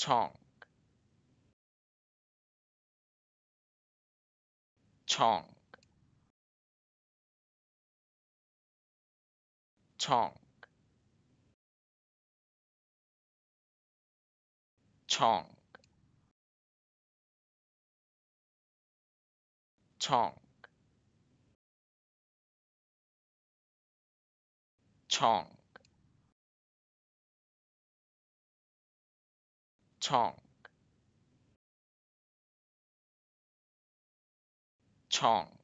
Chong. Chong. Chong. Chong. Chong. Chong. tongue tongue